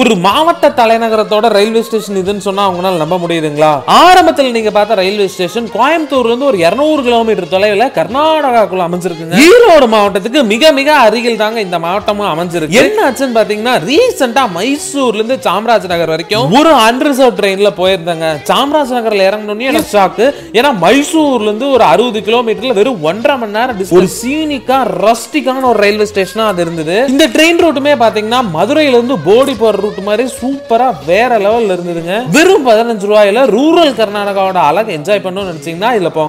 ஒரு மாவட்ட தலைநகரத்தோட railway station இதுன்னு சொன்னா அவங்களால நம்ப முடியுதுங்களா? ஆரம்பத்தில் நீங்க பார்த்த ரயில்வே ஸ்டேஷன் கோயம்புத்தூர்ல இருந்து ஒரு 200 கிலோமீட்டர் தொலைவில் கர்நாடகாக்குள்ள அமைஞ்சிருக்குங்க. ஈரோடு மாவட்டத்துக்கு மிக மிக அருகில் தாங்க இந்த மாவட்டமும் அமைஞ்சிருக்கு. என்ன ஆச்சுன்னு பாத்தீங்கன்னா ரீசெண்டா மைசூர்ல இருந்து சாம்ராஜ் நகர் வரைக்கும் ஒரு அன்ரிசர்வ் ட்ரெயின்ல போயிருந்தாங்க. சாம்ராஜ் நகர்ல இறங்கணும்னே எனக்கு ஷாக்கு ஏன்னா மைசூர்ல இருந்து ஒரு அறுபது கிலோமீட்டர்ல வெறும் ஒன்றரை மணி நேரம். ஒரு சீனிக்கா ரஸ்டிக்கான ஒரு ரயில்வே ஸ்டேஷனா அது இருந்தது. இந்த ட்ரெயின் ரூட்டுமே பாத்தீங்கன்னா மதுரையில இருந்து போடி போற ரூட் மாதிரி சூப்பரா வேற லெவல்ல இருந்ததுங்க. வெறும் பதினஞ்சு ரூபாயில ரூரல் கர்நாடகாவோட அழகு என்ஜாய் பண்ணணும்னு நினைச்சீங்கன்னா இதுல போங்க